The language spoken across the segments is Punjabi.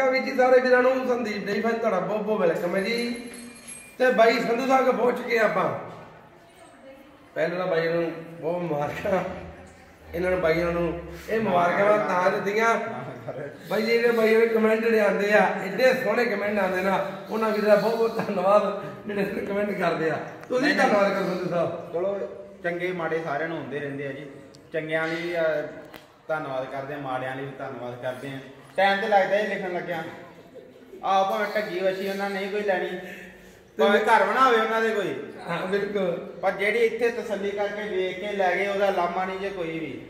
ਆ ਵੀਰ ਜੀ ਸਾਰੇ ਵੀਰਾਂ ਨੂੰ ਸੰਦੀਪ ਡੇਈ ਫਾਈਨ ਤੁਹਾਡਾ ਬਹੁਤ ਬਹੁਤ ਵੈਲਕਮ ਹੈ ਜੀ। ਤੇ ਬਾਈ ਸੰਧੂ ਸਾਹਿਬ ਕੋਲ ਪਹੁੰਚ ਹਾਂ ਆਪਾਂ। ਪਹਿਲਾਂ ਤਾਂ ਬਾਈ ਨੂੰ ਬਹੁਤ ਮੁਬਾਰਕਾਂ। ਇਹਨਾਂ ਨੂੰ ਬਾਈਆਂ ਨੂੰ ਇਹ ਮੁਬਾਰਕਾਂ ਮੈਂ ਤਾਂ ਦਿੱਤੀਆਂ। ਬਾਈ ਜੀ ਜਿਹੜੇ ਬਾਈ ਦੇ ਕਮੈਂਟ ਜਿਹੜੇ ਆਉਂਦੇ ਆ ਇੰਨੇ ਸੋਹਣੇ ਕਮੈਂਟ ਆਉਂਦੇ ਨਾ ਉਹਨਾਂ ਵੀਰਾਂ ਦਾ ਬਹੁਤ ਬਹੁਤ ਧੰਨਵਾਦ ਜਿਹੜੇ ਕਮੈਂਟ ਕਰਦੇ ਆ। ਤੁਸੀਂ। ਧੰਨਵਾਦ ਕਰੋ ਸੰਧੂ ਸਾਹਿਬ। ਚਲੋ ਚੰਗੇ ਮਾੜੇ ਸਾਰਿਆਂ ਨੂੰ ਹੁੰਦੇ ਰਹਿੰਦੇ ਆ ਜੀ। ਚੰਗਿਆਂ ਲਈ ਵੀ, ਧੰਨਵਾਦ ਕਰਦੇ ਆ ਮਾੜਿਆਂ ਲਈ ਵੀ ਧੰਨਵਾਦ ਕਰਦੇ ਆ। ਟਾਈਮ ਤੇ ਲੱਗਦਾ ਹੀ ਲਿਖਣ ਲੱਗਿਆ। ਆਹ ਭਾਵੇਂ ਢੱਗੀ ਵਛੀ ਉਹਨਾਂ ਨਹੀਂ ਕੋਈ ਲੈਣੀ ਭਾਵੇਂ ਘਰ ਬਣਾ ਹੋਵੇ ਉਹਨਾਂ ਦੇ ਕੋਈ। ਹਾਂ ਬਿਲਕੁਲ। ਪਰ ਜਿਹੜੀ ਇੱਥੇ ਤਸੱਲੀ ਕਰਕੇ ਵੇਖ ਕੇ ਲੈ ਗਏ ਉਹਦਾ ਲਾਮਾ ਨਹੀਂ ਜੇ ਕੋਈ ਵੀ।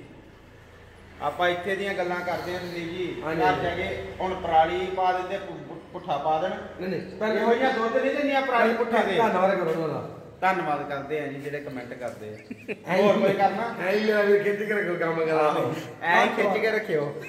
ਆਪਾਂ ਇੱਥੇ ਦੀਆਂ ਗੱਲਾਂ ਕਰਦੇ ਹਾਂ ਸੰਦੀਪ ਜੀ। ਹਾਂਜੀ, ਘਰ ਹਾਂਜੀ। ਜਾ ਕੇ ਹੁਣ ਪਰਾਲੀ ਪਾ ਦਿੰਦੇ ਪੁ- ਪੁੱਠਾ ਪਾ ਦੇਣ। ਨਹੀਂ ਨਹੀਂ ਇਹੋ ਜਿਹਾ ਦੁੱਧ ਨਹੀਂ ਦਿੰਦੀਆਂ ਪਰਾਲੀ ਪੁੱਠੇ ਦੇ ਧੰਨਵਾਦ ਕਰੋ ਤੁਹਾਡਾ। ਧੰਨਵਾਦ ਕਰਦੇ ਆ ਜੀ ਜਿਹੜੇ ਕਮੈਂਟ ਕਰਦੇ ਆ। ਹੋਰ ਕੋਈ ਕਰਨਾ? ਐਂ ਹੀ ਮੇਰਾ ਵੀ ਖਿੱਚ ਕੇ ਰੱਖੋ ਕੰਮ ਕਰਾ ਐ ਖਿੱਚ ਕੇ ਰੱਖਿਓ।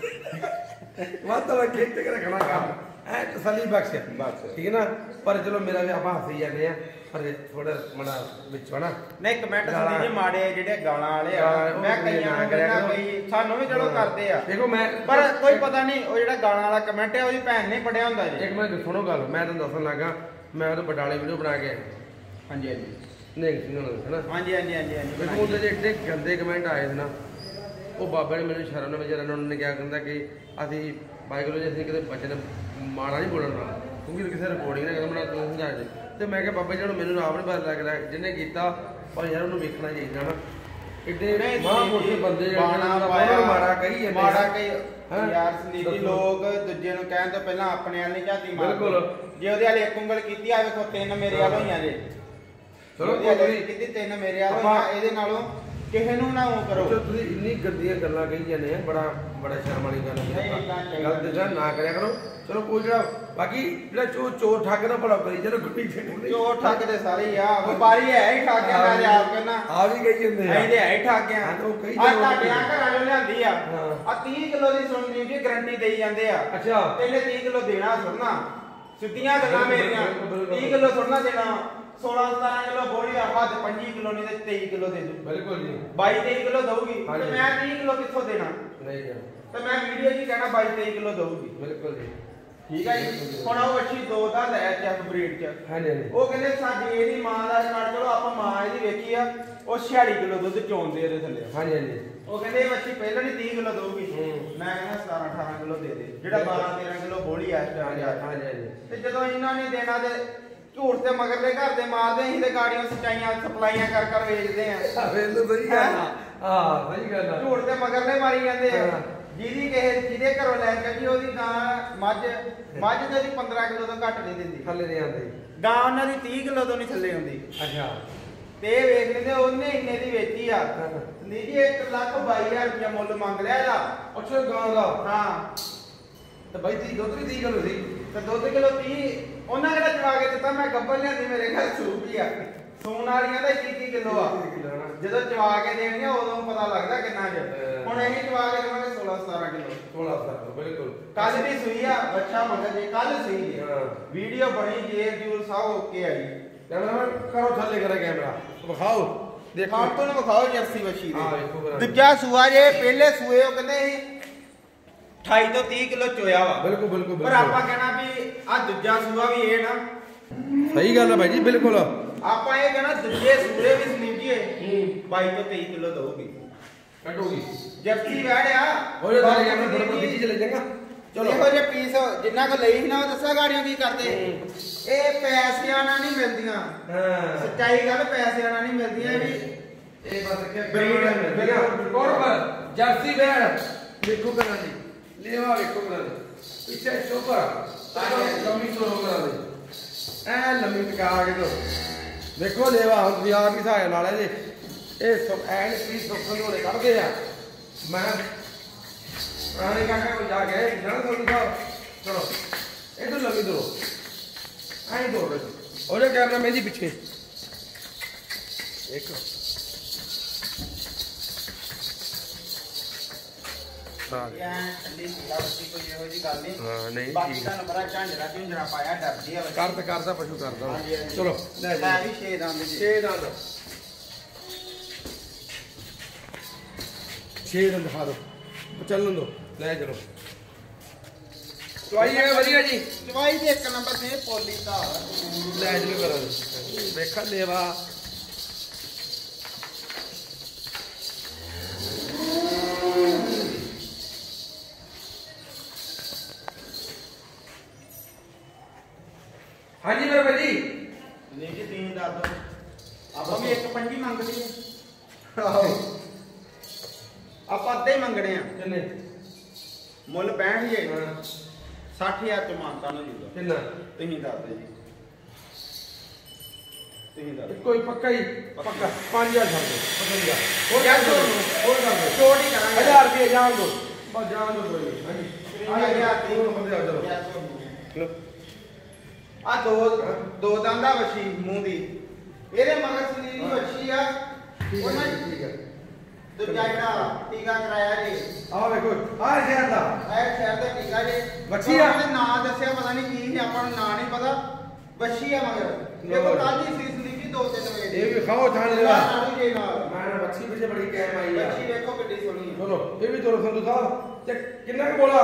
ਵੱਧ ਖਿੱਚ ਕੇ ਰੱਖਣਾ ਕੰਮ। ਐ ਤਸੱਲੀ ਬਖਸ਼ ਬਸ। ਠੀਕ ਹੈ ਨਾ? ਪਰ ਚਲੋ ਮੇਰਾ ਵੀ ਆਪਾਂ ਹੱਸੀ ਜਾਂਦੇ ਆ ਪਰ ਥੋੜਾ ਮੜਾ ਵਿੱਚੋਂ ਨਾ। ਨਹੀਂ ਕਮੈਂਟ। ਸੁਣੀ ਜੀ ਮਾੜੇ ਜਿਹੜੇ ਗਾਲਾਂ ਵਾਲੇ ਆ। ਉਹ ਮੈਂ ਕਈਆਂ ਨੂੰ ਕਰਿਆ ਕਹਿੰਦਾ। ਕਈ ਸਾਨੂੰ ਵੀ ਚਲੋ ਕਰਦੇ ਆ। ਦੇਖੋ ਮੈਂ ਪਰ ਕੋਈ ਪਤਾ ਨਹੀਂ ਉਹ ਜਿਹੜਾ ਗਾਲਾਂ ਵਾਲਾ ਕਮੈਂਟ ਹੈ ਉਹਦੀ ਭੈਣ ਨੇ ਪੜਿਆ ਹੁੰਦਾ ਜੀ। ਇੱਕ ਮਿੰਟ ਸੁਣੋ ਗੱਲ। ਮੈਂ ਤੁਹਾਨੂੰ ਦੱਸਣ ਲੱਗਾ ਮੈਂ ਉਹ ਬਟਾਲੇ ਵੀਡੀਓ ਬਣਾ ਕੇ ਆਇਆ। ਹਾਂਜੀ ਹਾਂਜੀ। ਨਹੀਂ ਸਿੰਘ ਹੈਨਾ ਹਾਂਜੀ ਹਾਂਜੀ ਹਾਂਜੀ ਹਾਂਜੀ ਮੈਨੂੰ ਉਹਦੇ ਜਿਹੜੇ ਗੰਦੇ ਕਮੈਂਟ ਆਏ ਸੀ ਨਾ ਉਹ ਬਾਬਾ ਨੇ ਮੈਨੂੰ ਸ਼ਰਮ ਨਾਲ ਵਿਚਾਰਾ ਉਹਨਾਂ ਨੇ ਕਿਹਾ ਕਹਿੰਦਾ ਕਿ ਅਸੀਂ ਵਾਹਿਗੁਰੂ ਜੀ ਅਸੀਂ ਕਿਤੇ ਬਚਨ ਮਾੜਾ ਨਹੀਂ ਬੋਲਣਾ ਕਿਉਂਕਿ ਕਿਸੇ ਰਿਕਾਰਡਿੰਗ ਨੇ ਕਹਿੰਦਾ ਮੈਨੂੰ ਸਮਝਾ ਦੇ ਤੇ ਮੈਂ ਕਿਹਾ ਬਾਬਾ ਜੀ ਨੂੰ ਮੈਨੂੰ ਆਪ ਨਹੀਂ ਪਤਾ ਲੱਗਦਾ ਜਿਹਨੇ ਕੀਤਾ ਪਰ ਯਾਰ ਉਹਨੂੰ ਵੇਖਣਾ ਚਾਹੀਦਾ ਨਾ ਨਹੀਂ ਮਹਾਂਪੁਰਸ਼ ਬੰਦੇ ਜਿਹੜੇ ਬਾਣਾ ਮਾੜਾ ਕਹੀ ਜਾਂਦੇ ਮਾੜਾ। ਕਹੀ? ਯਾਰ ਸੰਦੀਪ। ਲੋਕ ਦੂਜੇ ਨੂੰ ਕਹਿਣ ਤੋਂ ਪਹਿਲਾਂ ਆਪਣੇ ਵਾਲ ਨਹੀਂ ਝਾਤੀ ਮਾਰਦੇ ਬਿਲਕੁਲ। ਜੇ ਉਹਦੇ ਵਾਲੇ ਇੱਕ ਉਂਗਲ ਕੀਤੀ ਆ ਵੇਖੋ ਤਿੰਨ ਮੇਰੇ ਵਾਲ ਹੋਈਆਂ ਜੇ ਚਲੋ ਕੋਈ। ਕੀਤੀ ਤਿੰਨ ਮੇਰੇ ਵਾਲ ਹੋਈਆਂ ਇਹਦੇ ਨਾਲੋਂ ਕਿਸੇ ਨੂੰ ਨਾ ਉਹ ਕਰੋ। ਅੱਛਾ ਤੁਸੀਂ ਇੰਨੀ ਗੰਦੀਆਂ ਗੱਲਾਂ ਕਹੀ ਜਾਂਦੇ ਆ ਬੜਾ ਬੜਾ ਸ਼ਰਮ ਵਾਲੀ ਗੱਲ ਨਹੀਂ, ਹੈ ਚਾਹੀਦਾ। ਗਲਤ ਜਿਹੜਾ ਨਾ ਕਰਿਆ ਕਰੋ। ਚਲੋ ਕੋਈ ਜਿਹੜਾ ਬਾਕੀ ਜਿਹੜਾ ਚੋ ਚੋਰ ਠੱਗ ਨਾ ਭਲਾ ਕਰੀ ਜਦੋਂ ਚੋਰ ਠੱਗ ਦੇ ਸਾਰੇ ਹੀ ਆ। ਵਪਾਰੀ ਹੈ ਹੀ ਠੱਗ ਗਿਆ ਮੈਂ ਤੇ ਆਪ ਕਹਿੰਦਾ। ਆ ਵੀ ਕਹੀ ਜਾਂਦੇ ਅਸੀਂ ਤੇ ਹੈ ਹੀ ਠੱਗ ਗਿਆ ਹਾਂ, ਉਹ ਕਈ ਆ। ਜਗ੍ਹਾ ਤੁਹਾਡੇ ਆ ਘਰਾਂ ਚੋਂ ਲਿਆਂਦੀ ਆ। ਹਾਂ। ਆ 30 ਕਿਲੋ ਦੀ ਸੁਣਨੀ ਜੀ ਗਰੰਟੀ ਦੇਈ ਜਾਂਦੇ ਆ। ਅੱਛਾ। ਪਹਿਲੇ 30 ਕਿਲੋ ਦੇਣਾ ਸੁਣਨਾ। ਸਿੱਧੀਆਂ ਗੱਲਾਂ ਮੇਰੀਆਂ। ਬਿਲਕੁਲ, ਬਿਲਕੁਲ। 30 ਕਿਲੋ ਸੁਣਨਾ ਦੇਣਾ। 16 17 ਕਿਲੋ ਬੋਲੀ ਆ ਹੱਦ 25 ਕਿਲੋ ਨਹੀਂ ਤੇ 23 ਕਿਲੋ ਦੇ ਦੂ ਬਿਲਕੁਲ ਜੀ। 22 23 ਕਿਲੋ ਦਊਗੀ ਤੇ ਹਾਂਜੀ। ਮੈਂ 30 ਕਿਲੋ ਕਿੱਥੋਂ ਦੇਣਾ? ਨਹੀਂ ਜੀ। ਤੇ ਮੈਂ ਵੀਡੀਓ 'ਚ ਹੀ ਕਹਿਣਾ 22 23 ਕਿਲੋ ਦਊਗੀ। ਬਿਲਕੁਲ ਜੀ। ਠੀਕ ਹੈ ਜੀ? ਹੁਣ ਉਹ ਅੱਛੀ ਦੋ ਦਾ ਲੈ ਚੈੱਕ ਬਰੀਡ 'ਚ। ਹਾਂਜੀ ਹਾਂਜੀ। ਉਹ ਕਹਿੰਦੇ ਸਾਡੀ ਇਹਦੀ ਮਾਂ ਦਾ ਰਿਕਾਰਡ ਚਲੋ ਆਪਾਂ ਮਾਂ ਇਹਦੀ ਵੇਖੀ ਆ ਉਹ 46 ਕਿਲੋ ਦੁੱਧ ਚੋਂਦੇ ਇਹਦੇ ਥੱਲੇ। ਹਾਂਜੀ ਹਾਂਜੀ। ਉਹ ਕਹਿੰਦੇ ਇਹ ਪਹਿਲਾਂ ਨਹੀਂ 30 ਕਿਲੋ ਦਊਗੀ। ਹੂੰ। ਮੈਂ ਕਹਿੰਦਾ 17 18 ਕਿਲੋ ਦੇ ਦੇ। ਜਿਹੜਾ 12 13 ਕਿਲੋ ਬੋਲੀ ਆ ਇਸ ਹਾਂਜੀ ਟਾਈਮ ਹਾਂਜੀ ਹਾਂਜੀ। ਤੇ ਜਦੋਂ ਇਹਨਾਂ ਨੇ ਦੇਣਾ ਤੇ ਝੂਠ ਤੇ ਮਗਰਲੇ ਘਰ ਦੇ ਮਾਰਦੇ ਅਸੀਂ ਤੇ ਗਾੜੀਆਂ ਸਚਾਈਆਂ ਸਪਲਾਈਆਂ ਕਰ ਕਰ ਵੇਚਦੇ ਆ। ਵੇਲ ਸਹੀ ਗੱਲ ਆ। ਹਾਂ? ਸਹੀ ਗੱਲ ਆ। ਝੂਠ ਤੇ ਮਗਰਲੇ ਮਾਰੀ ਜਾਂਦੇ ਆ। ਜਿਹਦੀ ਕਿਸੇ ਜਿਹਦੇ ਘਰੋਂ ਲੈ ਕੇ ਜੀ ਉਹਦੀ ਗਾਂ ਮੱਝ ਮੱਝ ਤੇ ਦੀ 15 ਕਿਲੋ ਤੋਂ ਘੱਟ ਨਹੀਂ ਦਿੰਦੀ। ਥੱਲੇ ਨਹੀਂ ਆਉਂਦੇ। ਗਾਂ ਉਹਨਾਂ ਦੀ 30 ਕਿਲੋ ਤੋਂ ਨਹੀਂ ਥੱਲੇ ਹੁੰਦੀ ਅੱਛਾ। ਤੇ ਇਹ ਵੇਖ ਲੈਂਦੇ ਉਹਨੇ ਇੰਨੇ ਦੀ ਵੇਚੀ ਆ। ਨਹੀਂ ਜੀ 1 ਲੱਖ 22000 ਰੁਪਇਆ ਮੁੱਲ ਮੰਗ ਲਿਆ ਇਹਦਾ। ਅੱਛਾ ਗਾਂ ਦਾ। ਹਾਂ। ਤੇ ਬਾਈ ਤੀ ਦੁੱਧ ਵੀ ਤੀ ਕਿਲੋ ਸੀ। ਤੇ ਦੁੱਧ ਕਿਲੋ 30 ਉਹਨਾਂ ਕਿਹੜਾ ਚਵਾ ਕੇ ਦਿੱਤਾ ਮੈਂ ਗੱਬਲ ਲਿਆਂਦੀ ਮੇਰੇ ਘਰ ਸੂਪ ਹੀ ਆ। ਸੂਣ ਵਾਲੀਆਂ ਦਾ 21 ਕਿਲੋ ਆ। ਜਦੋਂ ਚਵਾ ਕੇ ਦੇਣੀਆਂ ਉਦੋਂ ਪਤਾ ਲੱਗਦਾ ਕਿੰਨਾ ਅਹ ਹੁਣ ਅਸੀਂ ਚਵਾ ਕੇ ਦੇਵਾਂਗੇ 16 17 ਕਿਲੋ। 16 ਸਰ ਬਿਲਕੁਲ। ਕੱਲ ਵੀ ਸੂਈ ਆ ਬੱਚਾ ਮਗਰ ਜੇ ਕੱਲ ਸੂਈ ਹਾਂ। ਵੀਡੀਓ ਬਣੀ ਜੇ ਜੂਲ ਸਭ ਓਕੇ ਆ ਜੀ। ਕੈਮਰਾ ਕਰੋ ਥੱਲੇ ਕਰਾ ਕੈਮਰਾ। ਵਿਖਾਓ। ਦੇਖੋ। ਖਾਣ ਤੋਂ ਨੂੰ ਵਿਖਾਓ ਜਰਸੀ ਵੱਛੀ ਹਾਂ, ਵੇਖੋ ਦੇ ਭਰਾ। ਦੂਜਾ ਸੂਆ ਜੇ ਪਹਿਲੇ ਸੂਏ ਉਹ ਕਹਿੰਦੇ ਸੀ 28 ਤੋਂ 30 ਕਿਲੋ ਚੋਇਆ ਵਾ। ਬਿਲਕੁਲ ਬਿਲਕੁਲ ਪਰ ਆਪਾਂ ਕਹਿਣਾ ਵੀ ਆ ਦੂਜਾ ਸੂਆ ਵੀ ਇਹ ਨਾ। ਸਹੀ ਗੱਲ ਹੈ ਭਾਈ ਜੀ ਬਿਲਕੁਲ। ਆਪਾਂ ਇਹ ਕਹਿਣਾ ਦੂਜੇ ਸੂਰੇ ਵੀ ਸਲੀਪ ਜੀ 22 ਤੋਂ 23 ਕਿਲੋ ਦਊਗੀ। ਕੱਟੋਗੀ ਜਰਸੀ ਵੜਿਆ ਹੋ ਜਾ ਥੱਲੇ ਕੈਮਰਾ ਥੋੜਾ ਬਹੁਤ ਖਿੱਚ ਚਲੇ ਜਾਏਗਾ ਚਲੋ। ਇਹੋ ਜਿਹੇ ਪੀਸ ਜਿੰਨਾ ਕੋ ਲਈ ਸੀ ਨਾ ਉਹ ਦੱਸਿਆ ਗਾੜੀਆਂ ਕੀ ਕਰਦੇ। ਇਹ ਪੈਸਿਆਂ ਨਾਲ ਨਹੀਂ ਮਿਲਦੀਆਂ। ਹਾਂ। ਸੱਚਾਈ ਗੱਲ ਪੈਸਿਆਂ ਨਾਲ ਨਹੀਂ ਮਿਲਦੀਆਂ ਵੀ। ਇਹ ਬਸ ਕਿ Breed, ਬਿਲਕੁਲ ਕੋਰਬਰ ਜਰਸੀ ਬੈੜ ਵੇਖੋ ਕਰਾਂ ਦੀ ਲੇਵਾ ਵੇਖੋ ਪਿੱਛੇ ਚੋਪਰ। ਲੰਮੀ ਚੋਰੋ ਐ ਲੰਮੀ ਟਕਾ ਕੇ ਵੇਖੋ ਲੇਵਾ ਹੁਣ ਤੁਸੀਂ ਆਪ ਹੀ ਸਾਇਆ ਨਾਲ ਇਹਦੇ ਇਹ ਸਭ ਐਨ ਪੀ ਸੁੱਕਣ ਹੋਣੇ ਕੱਢਦੇ ਆ ਮੈਂ ਪੁਰਾਣੇ ਕਾਕਾ ਕੋਲ ਜਾ ਕੇ ਜਣਾ ਤੁਹਾਨੂੰ ਸਾਹਿਬ ਚਲੋ ਇਹ ਤੋਂ ਲੰਮੀ ਦੋ ਐਂ ਦੋ ਉਹਦੇ ਕੈਮਰਾ ਮੇਰੀ ਪਿੱਛੇ ਇੱਕ ਹਾਂ ਠੰਡੀ ਲੱਭਦੀ ਕੋਈ ਇਹੋ ਜਿਹੀ ਗੱਲ ਨਹੀਂ। ਹਾਂ, ਨਹੀਂ, ਬਾਕੀ ਠੀਕ। ਤੁਹਾਨੂੰ ਬੜਾ ਝਾਂਜਰਾ ਝੁੰਜਰਾ ਪਾਇਆ ਡਰਦੀ ਆ ਬੱਚੀ। ਕਰਦ ਕਰਦਾ ਪਸ਼ੂ ਕਰਦਾ ਹਾਂਜੀ, ਹਾਂਜੀ। ਚਲੋ ਲੈ ਹੈ ਜਾ ਵੀ ਛੇ ਦੰਦ ਜੀ। ਛੇ ਦੰਦ। ਛੇ ਦੰਦ ਦਿਖਾ ਦੋ ਚੱਲਣ ਦੋ। ਲੈ ਚਲੋ। ਚਵਾਈ ਹੈ ਵਧੀਆ ਜੀ। ਚਵਾਈ ਦੇ ਇੱਕ ਨੰਬਰ ਤੇ ਪੋਲੀ ਦਾ ਲੈ ਜੀ ਕਰੋ ਵੇਖਾ ਲੇਵਾ ਹਾਂਜੀ ਮੇਰੇ ਭਾਜੀ ਨਹੀਂ ਜੀ ਤੁਸੀਂ ਦੱਸ ਦਿਓ ਆਪਾਂ ਵੀ ਇੱਕ ਪੰਜੀ ਮੰਗਦੇ ਆ ਆਹੋ ਆਪਾਂ ਅੱਧੇ ਮੰਗਣੇ ਆ। ਕਿੰਨੇ? ਮੁੱਲ 65 ਜੇ ਹਾਂ। 60000 ਚ ਮਾਨਤਾ ਨੂੰ ਜੂਗਾ। ਕਿੰਨਾ? ਤੁਸੀਂ ਦੱਸ ਦਿਓ ਜੀ। ਤੁਸੀਂ ਦੱਸ ਦਿਓ। ਕੋਈ ਪੱਕਾ ਹੀ? ਪੱਕਾ। 5000 ਛੱਡ ਦੋ ਪਸੰਦੀਆ ਹੋਰ ਯਾਰ ਕਰ ਛੋੜ ਦੋ ਹੋਰ ਕਰ ਦੋ ਛੋੜ ਹੀ ਕਰਾਂਗੇ। 1000 ਰੁਪਏ ਜਾਣ ਦੋ ਬਸ ਜਾਣ ਦੋ ਕੋਈ ਹਾਂਜੀ। ਆ ਜਾ ਦੀ ਬੰਦੇ ਆ ਚਲੋ। ਆ। ਦੋ ਦੋ ਦੰਦਾ ਵਛੀ ਮੂੰਹ ਦੀ। ਇਹਦੇ ਮਗਰ ਸਰੀਰ ਦੀ ਵਛੀ ਆ। ਉਹਨਾਂ ਠੀਕ ਹੈ। ਦੂਜਾ ਜਿਹੜਾ ਟੀਕਾ ਕਰਾਇਆ ਜੀ। ਆਹ ਵੇਖੋ ਆਹ ਸ਼ਹਿਰ ਦਾ। ਇਹ ਸ਼ਹਿਰ ਦਾ ਟੀਕਾ ਜੀ। ਵੱਛੀ ਆ? ਉਹਨੇ ਨਾਂ ਦੱਸਿਆ ਪਤਾ ਨਹੀਂ ਕੀ ਸੀ ਆਪਾਂ ਨੂੰ ਨਾਂ ਨਹੀਂ ਪਤਾ। ਵਛੀ ਆ ਮਗਰ। ਦੇਖੋ। ਕੱਲ ਦੀ ਸੀਸ ਲਿਖੀ ਦੋ ਤਿੰਨ ਵਜੇ ਦੀ। ਇਹ ਵੀ ਖਾਓ ਥਾਣ ਇਹਦਾ ਲੈਵਾ ਨਾੜੂ ਜੇ ਨਾਲ। ਮੈਂ ਨਾ ਬੱਚੀ ਪਿੱਛੇ ਬੜੀ ਕੈਮ ਆਈ ਆ। ਵਛੀ ਵੇਖੋ ਕਿੱਡੀ ਸੋਹਣੀ ਹੈ ਚਲੋ ਇਹ ਵੀ ਤੋਰੋ ਸੰਧੂ ਸਾਹਿਬ ਤੇ ਕਿੰਨਾ ਕੁ ਬੋਲਾ?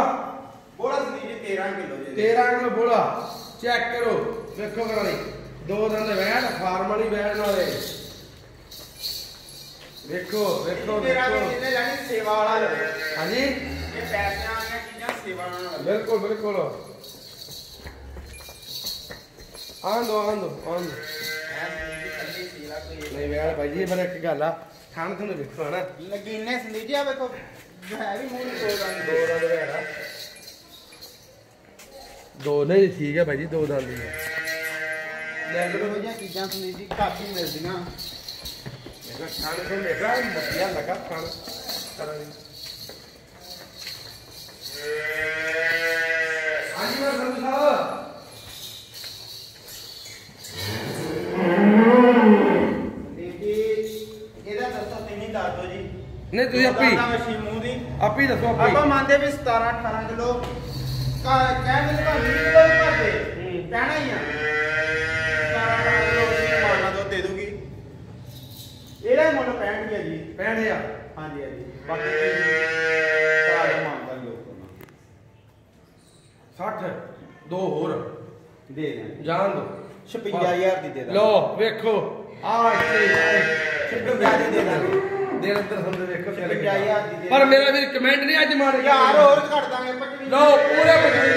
ਬੋਲਾ ਸਰੀਰ ਜੀ 13 ਕਿਲੋ ਜੀ। 13 ਕਿਲੋ ਬੋਲਾ। ਚੈੱਕ ਕਰੋ ਵੇਖੋ ਕਰਾਣੀ ਦੋ ਦੰਦ ਵੈਣ ਫਾਰਮ ਵਾਲੀ ਵੈਣ ਨਾਲੇ। ਵੇਖੋ ਵੇਖੋ ਤੇਰਾ ਵੀ ਵੇਖੋ। ਜਿਹਨੇ ਲੈਣੀ ਸੇਵਾ ਵਾਲਾ ਲਵੇ ਹਾਂਜੀ? ਇਹ ਪੈਸਿਆਂ ਵਾਲੀਆਂ ਚੀਜ਼ਾਂ ਸੇਵਾ ਨਾਲ ਲਵੇ ਬਿਲਕੁਲ ਬਿਲਕੁਲ। ਆਂਦੋ ਆਂਦੋ ਆਂਦੋ। ਨਹੀਂ ਵੈਣ ਭਾਈ ਜੀ ਪਰ ਇੱਕ ਗੱਲ ਆ। ਖਾਣ ਤੁਹਾਨੂੰ ਵੇਖੋ ਹਨਾ। ਨਗੀਨੇ ਸੰਦੀਪ ਜੀ ਆ ਵੇਖੋ ਹੈ ਵੀ ਮੂੰਹ ਨੂੰ ਦੋ ਦੰਦ ਦੋ ਦੰਦ ਆ ਦੋ ਨਹੀਂ ਠੀਕ ਹੈ ਭਾਈ ਜੀ ਦੋ ਦੰਦ ਹੀ ਆ ਲੈ ਲਓ ਜਿਹੀਆਂ ਚੀਜ਼ਾਂ ਸੰਦੀਪ ਜੀ ਹੀ ਮਿਲਦੀਆਂ। ਦੱਸੋ ਤੁਸੀਂ ਦੱਸ ਦਿਓ ਜੀ ਨਹੀਂ ਤੁਸੀਂ ਆਪੀ। ਦਾਦਾ ਮੱਛੀ ਮੂੰਹ ਦੀ ਆਪੀ ਦੱਸੋ ਆਪਾਂ। ਆਪੀ ਮੰਨਦੇ ਵੀ 17 18 ਕਿਲੋ। ਕਹਿ ਦੇ ਤਾਂ 20 ਕਿਲੋ ਵੀ ਭਰਦੇ ਹੂੰ। ਕਹਿਣਾ ਹੀ ਆ 17 18 ਕਿਲੋ ਦੀ ਮਾਰਨਾ ਦੁੱਧ ਦੇ ਦੂਗੀ ਇਹਦਾ ਹੀ ਮੁੱਲ 65 ਹੀ ਆ। ਜੀ 65000 ਹਾਂਜੀ ਹਾਂਜੀ। ਬਾਕੀ ਸਾਰਾ ਮੰਨਦਾ ਲੋਕ 60 ਦੋ ਹੋਰ। ਦੇ ਦੇ ਜਾਣ ਦੋ। 56000 ਦੀ ਦੇ ਦਾਂਗੇ। ਲੋ ਵੇਖੋ। ਆ ਇੱਥੇ ਛਪੰਜਾ ਦੀ ਦੇ ਦਾਂਗੇ। ਦੇ ਅੰਦਰ ਸੰਦੇ ਵੇਖੋ ਚੱਲ ਛਪੰਜਾ ਹਜ਼ਾਰ ਦੀ ਦੇ ਪਰ। ਮੇਰਾ ਵੀਰ ਕਮੈਂਟ ਨਹੀਂ ਅੱਜ ਮਾਰ ਯਾਰ ਹੋਰ ਘਟ ਦਾਂਗੇ 55 ਲੋ ਪੂਰੇ ਪੂਰੇ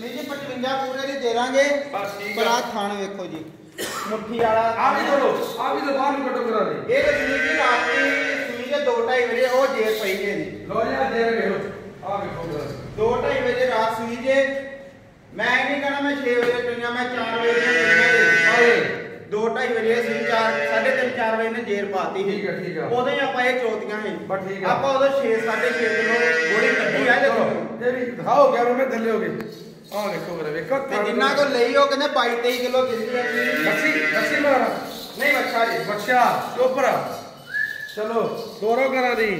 ਨਹੀਂ ਜੀ 55 ਪੂਰੇ ਦੀ ਦੇ ਦਾਂਗੇ। ਬਸ ਠੀਕ ਆ। ਆਹ ਥਾਣ ਵੇਖੋ ਜੀ। ਮੁੱਠੀ ਵਾਲਾ ਆ ਵੀ ਦੋ ਆ ਵੀ ਦੋ ਬਾਹਰ ਕੱਟੋ ਕਰਾ ਦੇ। ਇਹ ਰਸਮੀ ਜੀ ਰਾਤ ਦੀ ਸੂਈ ਦੇ 2:30 ਵਜੇ ਉਹ ਜੇਰ ਪਈ ਜੇ। ਦੀ ਲੋ ਯਾਰ ਦੇ ਵੇਖੋ। ਆ ਵੇਖੋ ਕਰਾ ਦੇ 2:30 ਵਜੇ ਰਾਤ ਸੂਈ ਜੇ ਮੈਂ ਨਹੀਂ ਕਹਣਾ ਮੈਂ 6 ਵਜੇ ਪਈਆਂ ਮੈਂ 4 ਵਜੇ ਪਈਆਂ ਆਏ ਜੇ 2:30 ਵਜੇ ਸੀ 4 3:30 4 ਵਜੇ ਨੇ ਜੇਰ ਪਾਤੀ ਠੀਕ ਆ, ਠੀਕ ਆ। ਉਦੋਂ ਹੀ ਆਪਾਂ ਇਹ ਚੋਤੀਆਂ ਸੀ। ਬਸ ਠੀਕ ਆ। ਆਪਾਂ ਉਦੋਂ 6 6.5 ਕਿਲੋ ਗੋਲੀ ਕੱਢੀ ਆ ਦੇਖੋ ਇਹ ਵੀ ਦਿਖਾਓ ਗਿਆ ਮੈਂ ਥੱਲੇ ਹੋ ਗਏ ਆ ਵੇਖੋ ਕਰਾ ਵੇਖੋ ਤੇ ਜਿੰਨਾ ਕੋ ਲਈ ਉਹ ਕਹਿੰਦੇ 22 23 ਕਿਲੋ ਆ ਜੀ। ਬੱਚੀ ਬੱਚੀ ਮਾਰਾ। ਨਹੀਂ ਬੱਚਾ ਜੀ ਬਖਸ਼ਾ ਚੋਪਰਾ। ਚਲੋ ਦੋਰੋ ਕਰਾਂ ਦੀ।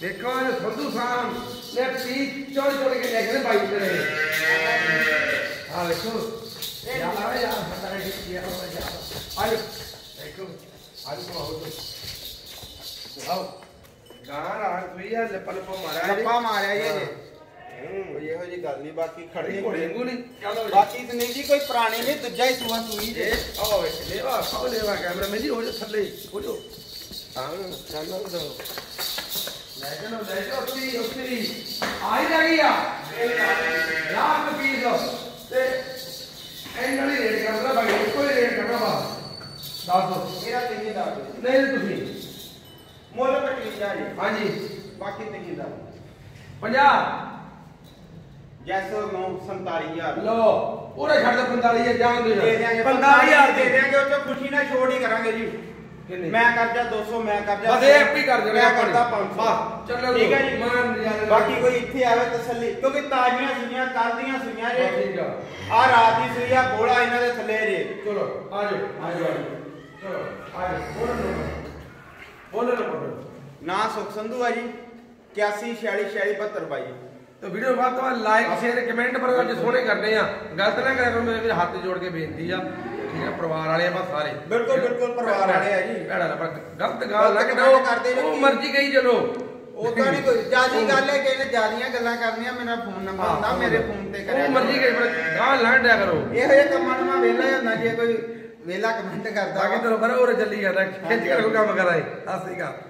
ਦੇਖੋ ਇਹ ਸੰਧੂ ਸਾਹਿਬ ਨੇ ਪੀ ਚੋੜ ਚੋੜ ਕੇ ਲੈ ਕੇ ਬਾਈ ਤੇ ਆ ਵੇਖੋ ਯਾਰ ਆ ਯਾਰ ਪਤਾ ਨਹੀਂ ਕੀ ਆ ਯਾਰ। ਆਇਓ ਦੇਖੋ ਆਇਓ ਕੋ ਆਓ ਆਓ ਗਾਣਾ ਰਾਗ ਤੁਈ ਆ ਲੱਪਾ ਲੱਪਾ ਮਾਰਿਆ ਲੱਪਾ ਮਾਰਿਆ ਜੀ ਅਜੇ ਹੂੰ ਕੋਈ ਇਹੋ ਜੀ ਗੱਲ ਨਹੀਂ ਬਾਕੀ ਖੜੀ ਘੋੜੇ ਵਾਂਗੂ ਨਹੀਂ ਚਲੋ ਬਾਕੀ ਸੁਨੀਲ ਜੀ ਕੋਈ ਪੁਰਾਣੀ ਨਹੀਂ ਦੂਜਾ ਹੀ ਸੂਆ ਸੂਈ ਜੇ। ਆਓ ਵੇਖ ਲੈਵਾ ਖਾਓ ਲੈਵਾ ਕੈਮਰਾ ਮੈਂ ਜੀ ਹੋ ਜਾ ਥੱਲੇ ਹੋ ਜਾ ਹਾਂ ਚੱਲ ਦੋ ਲੈ ਚਲੋ ਲੈ ਚਲੋ ਉੱਤਰੀ ਉੱਤਰੀ ਆਈ ਗਈ ਆ। ਲਾਖ ਪੀਸ ਤੇ ਇਹਨਾਂ ਨੇ ਰੇਟ ਕਰਦਾ ਬਾਈ ਕੋਈ ਰੇਟ ਕਰਦਾ ਬਾ ਦੱਸ ਦੋ। ਮੇਰਾ ਤਿੰਨ ਦਾ। ਨਹੀਂ ਤੁਸੀਂ। ਮੁੱਲ 25000 ਜੀ। ਹਾਂਜੀ। ਬਾਕੀ ਤਿੰਨ ਦਾ 50 ਜੈਸੋ ਨੂੰ 47000 ਲੋ ਪੂਰਾ ਛੱਡ ਦੇ 45 ਜਾਣ ਦਿਓ ਦੇ ਦਿਆਂਗੇ 45000 ਦੇ ਦਿਆਂਗੇ ਉਹ ਚੋਂ ਖੁਸ਼ੀ ਨਾਲ ਛੋੜ ਹੀ ਕਰਾਂਗੇ ਜੀ। ਕਿੰਨੇ? ਮੈਂ ਕਰਜਾ 200 ਮੈਂ ਕਰਜਾ ਬਸ ਇਹ ਆਪੇ ਕਰ ਦੇਣਾ ਮੈਂ ਆਪਾਂ ਨੇ। ਕਰਦਾ 500 ਬਸ, ਚੱਲਣ ਠੀਕ ਹੈ ਦਿਓ। ਜੀ। ਮੈਂ ਨਜ਼ਾਰੇ ਨਾਲ। ਬਾਕੀ ਕੋਈ ਇੱਥੇ ਆਵੇ ਤਸੱਲੀ ਕਿਉਂਕਿ ਤਾਜ਼ੀਆਂ ਸੁਈਆਂ ਕੱਲ ਦੀਆਂ ਸੁਈਆਂ ਬਸ ਜੇ ਠੀਕ ਆ। ਆ ਰਾਤ ਦੀ ਸੂਈ ਆ ਬੋਲਾ ਇਹਨਾਂ ਦੇ ਥੱਲੇ ਜੇ। ਚਲੋ ਆ ਜਾਓ ਆ ਜਾਓ ਆ ਜਾਓ। ਚਲੋ ਆ ਜਾਓ ਬੋਲੋ ਨਾ ਬੋਲੋ ਨਾ ਬੋਲੋ ਨਾ ਸੁਖ ਸੰਧੂ ਆ ਜੀ 81 46 46 72 ਬਾਈ। ਤੇ ਵੀਡੀਓ ਬਾਅਦ ਤੋਂ ਲਾਈਕ ਸ਼ੇਅਰ ਕਮੈਂਟ ਪਰ ਅੱਜ ਸੋਹਣੇ ਕਰਦੇ ਆ। ਗਲਤ ਨਾ ਕਰਿਆ ਕਰੋ ਮੇਰੇ ਵੀਰ ਹੱਥ ਜੋੜ ਕੇ ਬੇਨਤੀ ਆ। ਠੀਕ ਆ ਪਰਿਵਾਰ ਵਾਲੇ ਆਪਾਂ ਸਾਰੇ। ਬਿਲਕੁਲ, ਬਿਲਕੁਲ ਪਰਿਵਾਰ ਵਾਲੇ ਆ ਜੀ। ਭੈੜਾ ਪਰ ਗਲਤ ਗਾਲ ਨਾ ਜੋ ਉਹ ਕਿ- ਮਰਜ਼ੀ ਕਹੀ ਚਲੋ। ਉਦਾਂ ਨਹੀਂ ਕੋਈ। ਜਿਆਦੀ ਗੱਲ ਹੈ ਕਿ ਇਹਨੇ ਜਿਆਦੀਆਂ ਗੱਲਾਂ ਕਰਨੀਆਂ ਮੇਰਾ ਫੋਨ ਨੰਬਰ ਹੁੰਦਾ ਮੇਰੇ ਫੋਨ ਤੇ ਕਰਿਆ ਉਹ ਮਰਜ਼ੀ ਕਰੀ। ਪਰ ਗਾਂ ਲੰਘ ਡਿਆ ਕਰੋ। ਇਹੋ ਜਿਹੇ ਕੰਮਾਂ ਨੂੰ ਮੈਂ ਵਿਹਲਾ ਹੁੰਦਾ ਜੇ ਕੋਈ ਵਿਹਲਾ ਕਮੈਂਟ ਕਰਦਾ ਬਾਕੀ ਵਾ। ਤੁਹਾਨੂੰ ਪਤਾ ਉਹ ਚੱਲੀ ਜਾਂਦਾ। ਖਿੱਚ ਕੇ ਕੋਈ ਕੰਮ ਕਰਾਏ। ਸਤਿ ਸ਼੍ਰੀ ਅਕਾਲ।